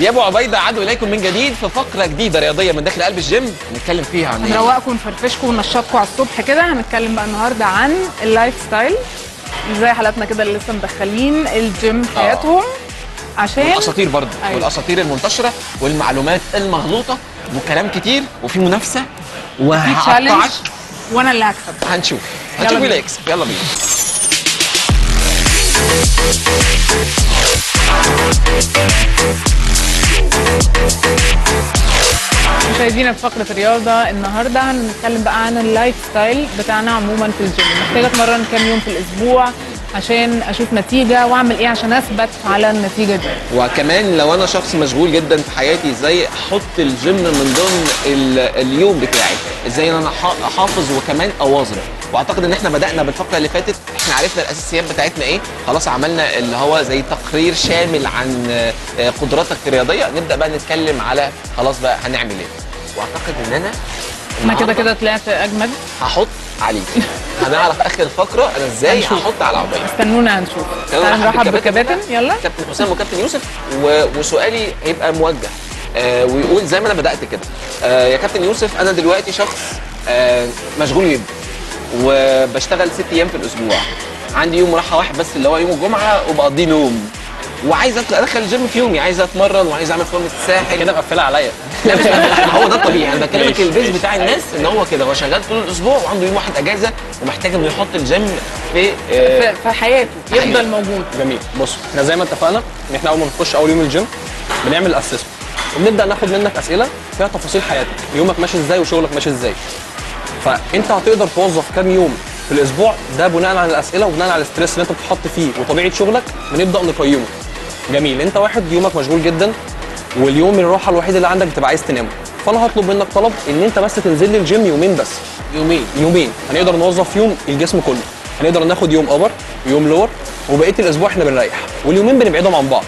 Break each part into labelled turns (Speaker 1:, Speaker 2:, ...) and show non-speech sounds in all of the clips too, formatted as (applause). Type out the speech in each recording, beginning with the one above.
Speaker 1: دي ابو عبيده عادوا اليكم من جديد في فقره جديده رياضيه من داخل قلب الجيم. نتكلم فيها عن إيه؟
Speaker 2: هنروقكم ونفرفشكم وننشطكم على الصبح كده. هنتكلم بقى النهارده عن ال lifestyle زي حالاتنا كده اللي لسه مدخلين الجيم في حياتهم. عشان
Speaker 1: والأساطير برضه.
Speaker 2: أيوة.
Speaker 1: والأساطير المنتشرة والمعلومات المغلوطة وكلام كتير وفي
Speaker 2: منافسة.
Speaker 1: وهقطعك.
Speaker 2: وأنا اللي هكسب.
Speaker 1: هنشوف. هنشوف مين اللي
Speaker 2: بينا.
Speaker 1: هيكسب. يلا بينا.
Speaker 2: مشاهدينا في فقرة الرياضة. النهارده هنتكلم بقى عن ال lifestyle بتاعنا عموما في الجيم. محتاجة أتمرن كام يوم في الأسبوع عشان أشوف نتيجة وأعمل إيه عشان أثبت على النتيجة دي.
Speaker 1: وكمان لو أنا شخص مشغول جدا في حياتي إزاي أحط الجيم من ضمن ال- اليوم بتاعي؟ إزاي إن أنا أحافظ وكمان أواظب؟ وأعتقد إن إحنا بدأنا بالفقرة اللي فاتت إحنا عرفنا الأساسيات بتاعتنا إيه؟ خلاص عملنا اللي هو زي تقرير شامل عن آه، قدراتك الرياضية. نبدأ بقى نتكلم على خلاص بقى هنعمل إيه. واعتقد إن أنا
Speaker 2: أنا كده كده طلعت أجمد.
Speaker 1: هحط عليك. (laughs) هنعرف آخر الفقره أنا
Speaker 2: إزاي.
Speaker 1: هحط على عباية؟
Speaker 2: استنونا هنشوف. تعالوا
Speaker 1: نرحب بالكباتن
Speaker 2: يلا.
Speaker 1: كابتن حسام وكابتن يوسف. و... وسؤالي هيبقى موجه. آه ويقول زي ما أنا بدأت كده. آه يا كابتن يوسف أنا دلوقتي شخص آه مشغول جدا. وبشتغل ست أيام في الأسبوع. عندي يوم راحة واحد بس اللي هو يوم الجمعة وبقضيه نوم وعايز أدخل- أدخل الجيم في يومي عايز أتمرن وعايز أعمل فورمه الساحل.
Speaker 3: كده مقفله عليا.
Speaker 1: لا مش هو ده الطبيعي. أنا بكلمك البيز بتاع الناس إن هو كده. هو شغال طول الأسبوع وعنده يوم واحد أجازة ومحتاج إنه يحط الجيم في آه،
Speaker 2: في حياته. يفضل موجود.
Speaker 3: جميل. بص إحنا زي ما اتفقنا إن إحنا أول ما بنخش أول يوم الجيم بنعمل assessment وبنبدأ ناخد منك أسئلة فيها تفاصيل حياتك. يومك ماشي إزاي وشغلك ماشي إزاي. فأنت هتقدر توظف كام يوم في الأسبوع؟ ده بناء على الأسئلة وبناء على ال stress اللي أنت بتتحط فيه وطبيعة شغلك بنبدأ نقيمه. جميل. انت واحد يومك مشغول جدا واليوم الراحة الوحيد اللي عندك بتبقى عايز تنام. فأنا هطلب منك طلب إن أنت بس تنزل لي الجيم يومين بس.
Speaker 1: يومين.
Speaker 3: يومين. هنقدر نوظف يوم الجسم كله. هنقدر ناخد يوم upper ويوم lower وبقية الأسبوع إحنا بنريح. واليومين بنبعدهم عن بعض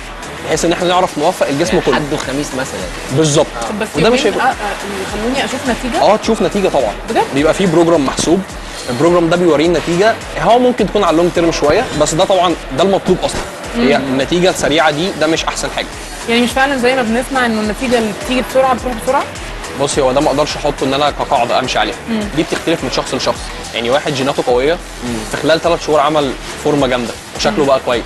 Speaker 3: بحيث إن إحنا نعرف نوفق الجسم كله.
Speaker 1: حد وخميس مثلا.
Speaker 3: بالظبط.
Speaker 2: بس
Speaker 3: وده مش هيبقى
Speaker 2: آه، آه، يخلوني أشوف نتيجة؟
Speaker 3: آه تشوف نتيجة طبعا.
Speaker 2: بجد؟
Speaker 3: بيبقى فيه program محسوب. ال program ده بيورينا نتيجة. هو ممكن تكون على ال long term شوية بس ده طبعا ده المطلوب أصلا. هي النتيجة السريعة دي ده مش أحسن حاجة.
Speaker 2: يعني مش فعلا زي ما بنسمع إنه النتيجة اللي بتيجي بسرعة بتروح بسرعة؟
Speaker 3: بصي هو ده ما أقدرش أحطه إن أنا كقاعدة أمشي عليها دي بتختلف من شخص لشخص. يعني واحد جيناته قوية في خلال ثلاث شهور عمل فورمة جامدة. وشكله بقى كويس.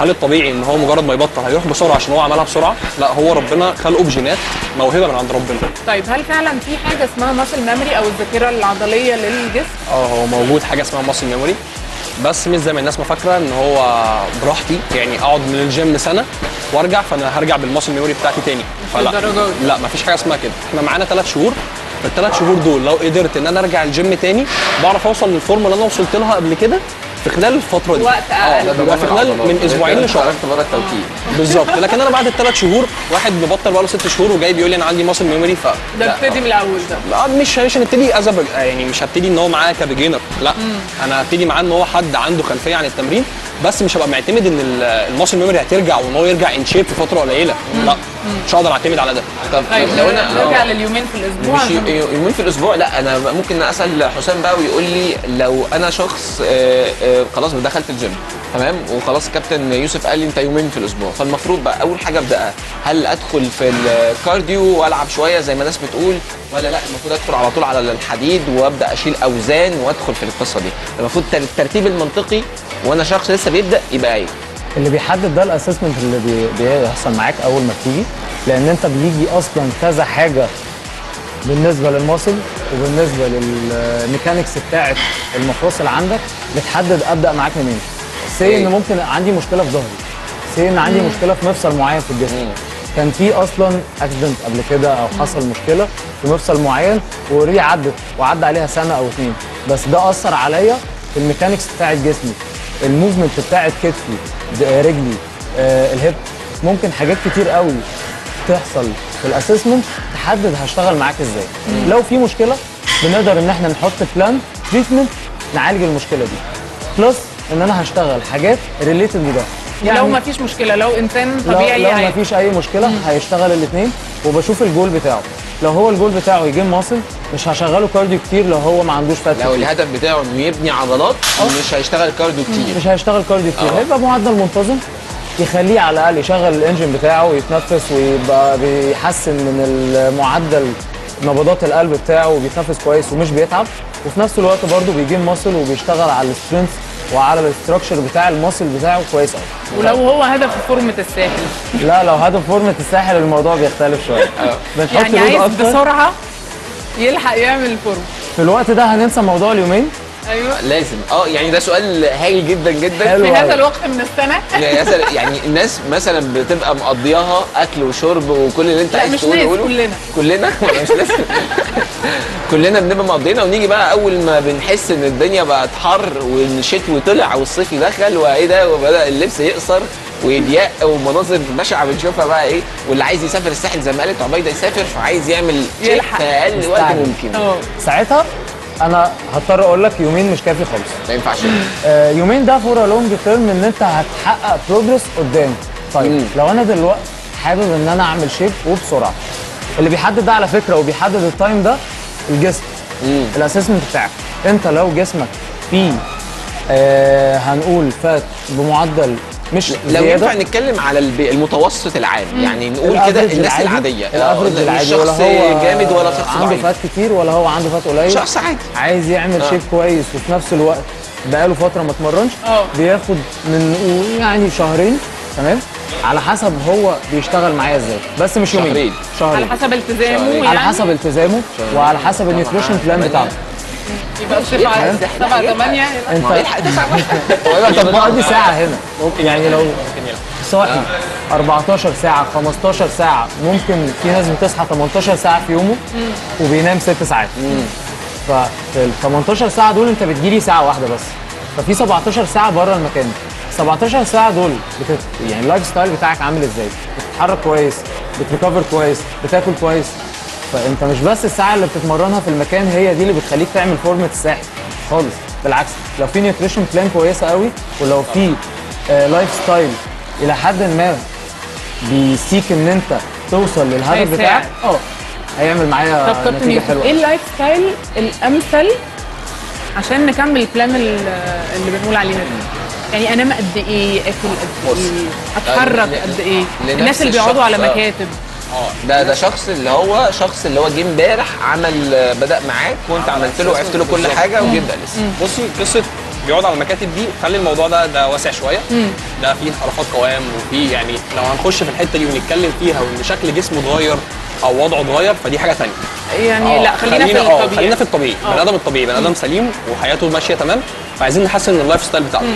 Speaker 3: هل الطبيعي إن هو مجرد ما يبطل هيروح بسرعة عشان هو عملها بسرعة؟ لا هو ربنا خلقه بجينات موهبة من عند ربنا.
Speaker 2: طيب هل فعلا في حاجة اسمها muscle memory أو الذاكرة العضلية للجسم؟
Speaker 3: آه هو موجود حاجة اسمها muscle memory بس مش زي ما الناس ما فاكرة إن هو براحتي يعني أقعد من الجيم سنة وأرجع فأنا هرجع بال muscle memory بتاعتي تاني فلا. لا مفيش حاجة اسمها كده إحنا معانا ثلاث شهور في الثلاث شهور دول لو قدرت إن أنا أرجع الجيم تاني بعرف أوصل للفورمة اللي أنا وصلت لها قبل كده في خلال الفترة دي.
Speaker 2: وقت.
Speaker 3: آه بيبقى في خلال من أسبوعين لشهر.
Speaker 1: عرفت بره التوكيل.
Speaker 3: بالظبط. لكن أنا بعد الثلاث شهور واحد مبطل بقاله ست شهور وجاي بيقول لي أنا عندي muscle memory ف
Speaker 2: ده. ابتدي من الأول ده.
Speaker 3: لا مش مش هنبتدي از يعني مش هبتدي إن هو معاه ك beginner لا. أنا هبتدي معاه إن هو حد عنده خلفية عن التمرين بس مش هبقى معتمد إن ال- ال muscle memory هترجع وإن هو يرجع in shape في فترة قليلة. لا. مش هقدر اعتمد على ده.
Speaker 1: طب
Speaker 2: طيب
Speaker 1: لو أنا
Speaker 2: نرجع. لليومين في الأسبوع.
Speaker 1: مش يومين في الأسبوع لا أنا ممكن أسأل حسام بقى ويقول لي لو أنا شخص آه، آه، خلاص دخلت الجيم تمام؟ وخلاص كابتن يوسف قال لي أنت يومين في الأسبوع. فالمفروض بقى أول حاجة أبدأها هل أدخل في ال cardio وألعب شوية زي ما الناس بتقول ولا لا؟ المفروض أدخل على طول على الحديد وأبدأ أشيل أوزان وأدخل في القصة دي. المفروض التر- الترتيب المنطقي وأنا شخص لسه بيبدأ يبقى إيه
Speaker 4: اللي بيحدد ده ال assessment اللي بي- بيحصل معاك أول ما بتيجي لأن أنت بيجي أصلا كذا حاجة بالنسبة لل muscle وبالنسبة لل mechanics بتاعه المفاصل عندك بتحدد أبدأ معاك منين. say إن ممكن عندي مشكلة في ظهري. say إن عندي مشكلة في مفصل معين في الجسم. كان في أصلا accident قبل كده أو حصل مشكلة في مفصل معين و already عدت وعدى عليها سنة أو اتنين. بس ده أثر عليا في ال mechanics بتاعه جسمي ال movement بتاعه كتفي رجلي آه ال hip. ممكن حاجات كتير قوي تحصل في ال assessment تحدد هشتغل معاك إزاي. لو في مشكلة بنقدر إن إحنا نحط plan treatment نعالج المشكلة دي. plus إن أنا هشتغل حاجات related لده.
Speaker 2: لو ما فيش مشكلة لو إنسان
Speaker 4: لو,
Speaker 2: طبيعي
Speaker 4: لو
Speaker 2: هي-
Speaker 4: ما فيش أي مشكلة هيشتغل الاثنين وبشوف الجول بتاعه. لو هو الجول بتاعه يجيب muscle مش هشغله cardio كتير لو هو ما عندوش fat
Speaker 1: لو. الهدف بتاعه إنه يبني عضلات مش هيشتغل cardio كتير
Speaker 4: مش هيشتغل cardio كتير
Speaker 1: آه.
Speaker 4: هيبقى معدل منتظم يخليه على الأقل يشغل ال engine بتاعه ويتنفس ويبقى بيحسن من المعدل نبضات القلب بتاعه وبيتنفس كويس ومش بيتعب وفي نفس الوقت برضه بيجيب muscle وبيشتغل على ال strength وعلى ال structure بتاع ال muscle بتاعه كويس قوي
Speaker 2: ولو هو هدف فورمة الساحل.
Speaker 4: لا لو هدف فورمة الساحل الموضوع بيختلف شوية. (laughs) بنحط
Speaker 2: يعني عايز بسرعة يلحق يعمل فورمة.
Speaker 4: في الوقت ده هننسى موضوع اليومين.
Speaker 2: أيوه
Speaker 1: لازم آه يعني ده سؤال هايل جدا جدا.
Speaker 2: في هذا. الوقت من السنة (laughs)
Speaker 1: يعني مثلا يعني الناس مثلا بتبقى مقضياها أكل وشرب وكل اللي
Speaker 2: أنت
Speaker 1: عايز تقوله قوله.
Speaker 2: كلنا
Speaker 1: كلنا (laughs) مش لسه كلنا بنبقى مقضينا ونيجي بقى أول ما بنحس إن الدنيا بقت حر وإن الشتوي طلع والصيف دخل وإيه ده وبدأ اللبس يقصر ويضيق ومناظر بشعة بنشوفها بقى إيه واللي عايز يسافر الساحل زي ما قالت عبيدة يسافر فعايز يعمل
Speaker 2: يلحق.
Speaker 1: في أقل وقت. ممكن
Speaker 2: آه
Speaker 4: ساعتها أنا هضطر أقول لك يومين مش كافي خالص.
Speaker 1: ما ينفعش.
Speaker 4: آه، يومين ده for long term ان انت هتحقق progress قدام طيب
Speaker 1: مم.
Speaker 4: لو أنا دلوقتي حابب ان أنا اعمل shape وبسرعة اللي بيحدد ده على فكرة وبيحدد ال time ده الجسم.
Speaker 1: ال
Speaker 4: assessment بتاعك. انت لو جسمك فيه آه هنقول fat بمعدل مش
Speaker 1: لو ينفع نتكلم على المتوسط العام. يعني نقول كده الناس
Speaker 4: العادي-
Speaker 1: العادية. آه،
Speaker 4: ال average
Speaker 1: مش
Speaker 4: العادي ولا هو
Speaker 1: جامد ولا شخص
Speaker 4: عنده fat كتير ولا هو عنده fat قليل.
Speaker 1: شخص عادي.
Speaker 4: عايز يعمل
Speaker 1: آه.
Speaker 4: shape كويس وفي نفس الوقت بقاله فترة ما اتمرنش
Speaker 2: آه.
Speaker 4: بياخد من يعني شهرين تمام؟ على حسب هو بيشتغل معايا إزاي. بس مش يومين
Speaker 1: شهرين.
Speaker 4: شهرين.
Speaker 2: على حسب التزامه
Speaker 1: شهرين.
Speaker 2: يعني.
Speaker 4: على حسب التزامه وعلى حسب ال nutrition plan بتاعته
Speaker 2: يبقى سبعة سبعة ثمانية
Speaker 4: انت
Speaker 1: بقى.
Speaker 4: انت بتقضي ساعة هنا. يعني لو
Speaker 3: ممكن
Speaker 4: صاحي 14 ساعة 15 ساعة ممكن في ناس بتصحى 18 ساعة في يومه وبينام 6 ساعات. ففي ال 18 ساعة دول انت بتجيلي ساعة واحدة بس. ففي 17 ساعة بره المكان. 17 ساعة دول بتت... يعني ال lifestyle بتاعك عامل إزاي؟ بتتحرك كويس بت recover كويس بتاكل كويس. فانت مش بس الساعة اللي بتتمرنها في المكان هي دي اللي بتخليك تعمل فورمه الساحل خالص بالعكس لو في nutrition plan كويسة قوي ولو في lifestyle إلى حد ما basic إن أنت توصل للهدف. بتاعك أه هيعمل معايا
Speaker 2: طب نتيجة
Speaker 4: حلوة
Speaker 2: إيه ال lifestyle الأمثل عشان نكمل ال plan ال- اللي بنقول عليها دي يعني أنام قد إيه آكل قد. إيه أتحرك
Speaker 1: ل-
Speaker 2: قد
Speaker 1: إيه
Speaker 2: الناس اللي بيقعدوا على
Speaker 1: آه.
Speaker 2: مكاتب
Speaker 1: آه ده ده شخص اللي هو شخص اللي هو جه امبارح عمل آه، بدأ معاك وانت عملت له وعرفت له كل. حاجة وبيبدا لسه
Speaker 3: بصي قصة بيقعد على المكاتب دي خلي الموضوع ده ده واسع شوية. ده فيه حركات قوام وفيه يعني لو هنخش في الحتة دي ونتكلم فيها وإن شكل جسمه اتغير أو وضعه اتغير فدي حاجة ثانية
Speaker 2: يعني لا خلينا في
Speaker 3: آه
Speaker 2: الطبيعي.
Speaker 3: خلينا في الطبيعي.
Speaker 2: آه.
Speaker 3: بني آدم الطبيعي بني آدم سليم وحياته ماشية تمام فعايزين نحسن من ال lifestyle بتاعته.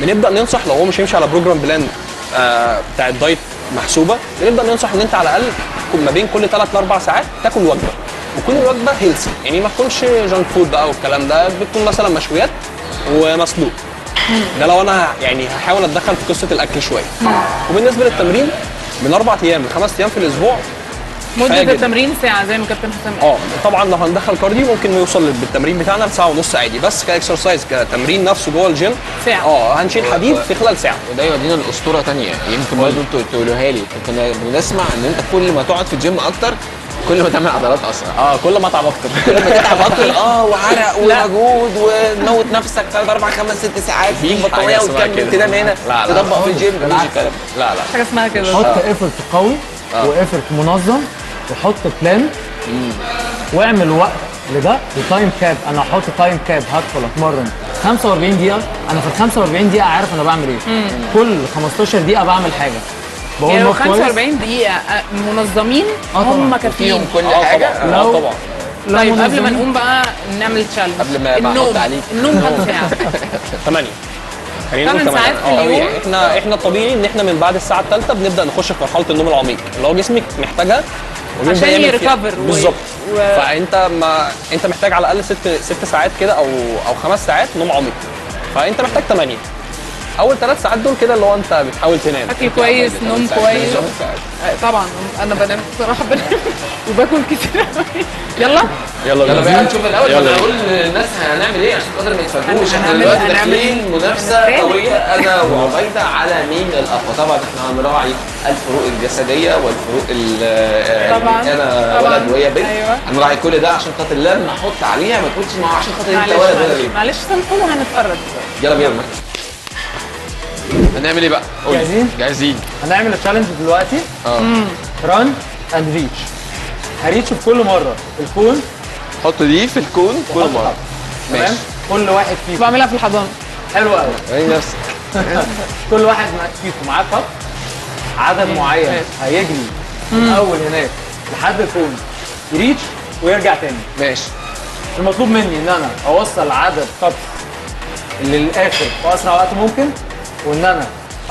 Speaker 3: بنبدأ ننصح لو هو مش هيمشي على program plan آه بتاع ال diet محسوبة بنبدا ننصح إن أنت على الأقل تكون ما بين كل 3 ل 4 ساعات تاكل وجبة. وتكون الوجبة healthy يعني ما تكونش junk food بقى والكلام ده بتكون مثلا مشويات ومسلوق. ده لو أنا يعني هحاول أتدخل في قصة الأكل شوية. وبالنسبة للتمرين من أربع أيام لخمس أيام في الأسبوع جدا.
Speaker 2: التمرين ساعة زي ما كابتن حسام قال.
Speaker 3: آه طبعا لو هندخل cardio ممكن نوصل بالتمرين بتاعنا لساعة ونص عادي بس ك exercise كتمرين نفسه جوه الجيم.
Speaker 2: ساعة.
Speaker 3: آه هنشيل حديد في خلال ساعة.
Speaker 1: وده يودينا لأسطورة تانية. يمكن برضه أنتوا تقولوها لي. كنا بنسمع إن أنت كل ما تقعد في الجيم أكتر كل ما تعمل عضلات أسرع.
Speaker 3: آه كل ما اتعب أكتر.
Speaker 1: كل ما تتعب أكتر. (laughs) آه وعرق ومجهود وتموت نفسك 3 4 5 6 ساعات. بطاريه
Speaker 3: حاجة اسمها
Speaker 1: وتكمل
Speaker 3: كده.
Speaker 1: تنام هنا
Speaker 3: لا، لا.
Speaker 1: تطبق في الجيم.
Speaker 3: لا لا.
Speaker 2: حاجة اسمها كده.
Speaker 4: حط effort قوي و effort منظم. وحط plan واعمل وقت لده و time cap أنا أحط time cap هدخل أتمرن. 45 دقيقة. أنا في ال 45 دقيقة عارف أنا بعمل إيه. كل 15 دقيقة بعمل حاجة. بقول
Speaker 2: يعني لو
Speaker 1: إيه؟
Speaker 4: نوت كويس
Speaker 2: 45 دقيقة آه، منظمين
Speaker 4: آه.
Speaker 2: هم
Speaker 1: فيهم
Speaker 2: كافيين.
Speaker 1: كل
Speaker 3: آه
Speaker 1: حاجة.
Speaker 3: طبعا.
Speaker 4: لو-
Speaker 3: آه طبعا.
Speaker 4: لو
Speaker 2: طيب قبل ما نقوم بقى نعمل challenge
Speaker 1: قبل ما-
Speaker 2: النوم.
Speaker 1: عليك.
Speaker 2: النوم كام ساعة
Speaker 3: 8 خلينا نقول
Speaker 2: ساعات
Speaker 3: تمانية.
Speaker 2: في
Speaker 3: آه،
Speaker 2: اليوم؟
Speaker 3: يعني إحنا إحنا الطبيعي إن إحنا من بعد الساعة الثالثه بنبدأ نخش في مرحلة النوم العميق. اللي هو جسمك محتاجها
Speaker 2: عشان يريكفر
Speaker 3: بالظبط.
Speaker 2: و-
Speaker 3: فأنت ما أنت محتاج على الأقل ست ست ساعات كده أو أو خمس ساعات نوم عميق. فأنت محتاج 8 أول ثلاث ساعات دول كده اللي هو أنت بتحاول تنام
Speaker 2: أكل كويس نوم كويس. آه، طبعا أنا بنام بصراحة بنام (laughs) وباكل كتير. يلا
Speaker 3: يلا
Speaker 1: يلا بقى نشوف الأول
Speaker 3: يلا.
Speaker 1: نقول للناس هنعمل إيه عشان خاطر ما يتفاجئوش
Speaker 2: إحنا
Speaker 1: دلوقتي داخلين منافسه
Speaker 2: تاني.
Speaker 1: قوية أنا وعبيدة على مين الأقوى طبعا إحنا هنراعي الفروق الجسدية والفروق ال-
Speaker 2: طبعاً.
Speaker 1: أنا
Speaker 2: طبعاً.
Speaker 1: ولد وهي بنت
Speaker 2: أيوة.
Speaker 1: هنراعي كل ده عشان خاطر لما أحط عليها ما تقولش ما هو عشان خاطر
Speaker 2: أنت
Speaker 1: ولد ولا
Speaker 2: معلش
Speaker 1: بنت
Speaker 2: معلش سامحونا هنتفرج
Speaker 1: يلا بينا هنعمل إيه بقى؟ قول لي.
Speaker 4: جاهزين؟
Speaker 1: جاهزين.
Speaker 4: هنعمل ال challenge دلوقتي.
Speaker 1: آه.
Speaker 4: run and reach ه reach في كل مرة. ال cone.
Speaker 1: حط دي في
Speaker 4: ال
Speaker 1: cone
Speaker 4: كل مرة.
Speaker 1: ماشي.
Speaker 4: كل واحد فيكم.
Speaker 2: بعملها في الحضانة.
Speaker 4: حلو قوي.
Speaker 1: اي نفسك. (laughs)
Speaker 4: كل واحد فيكم. معاه cup عدد معين
Speaker 2: ماشي.
Speaker 4: هيجري من اول هناك لحد ال cone. ي reach ويرجع تاني.
Speaker 1: ماشي.
Speaker 4: المطلوب مني إن أنا أوصل عدد cups للآخر في أسرع وقت ممكن. وإن أنا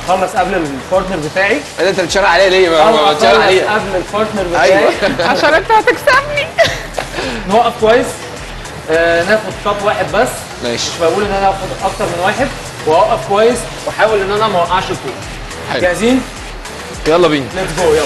Speaker 4: أخلص قبل ال partner بتاعي.
Speaker 1: إيه ده أنت بتشاور عليا ليه؟ ما
Speaker 4: أو
Speaker 1: ما بتشاور
Speaker 4: أخلص
Speaker 1: عليا.
Speaker 4: قبل ال partner بتاعي.
Speaker 1: أيوه. (laughs)
Speaker 2: عشان أنت هتكسبني.
Speaker 4: نوقف كويس. آه ناخد cup واحد بس.
Speaker 1: ماشي.
Speaker 4: مش بقول إن أنا آخد أكتر من واحد. وأوقف كويس. وأحاول إن أنا ما أوقعش ال cone
Speaker 1: حلو.
Speaker 4: جاهزين؟
Speaker 1: يلا بينا.
Speaker 4: let's go يلا.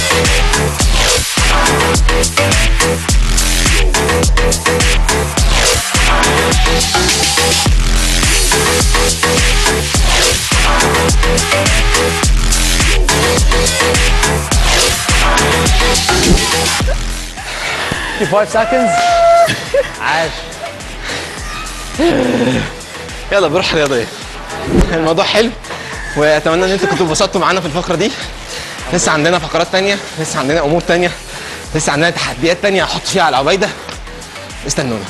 Speaker 4: 5 seconds. عاش.
Speaker 1: يلا بروح رياضية. الموضوع حلو وأتمنى إن أنتوا كنتوا اتبسطتوا معانا في الفقرة دي. لسه عندنا فقرات تانية لسه عندنا أمور تانية لسه عندنا تحديات تانية هحط فيها على عبيده استنونا.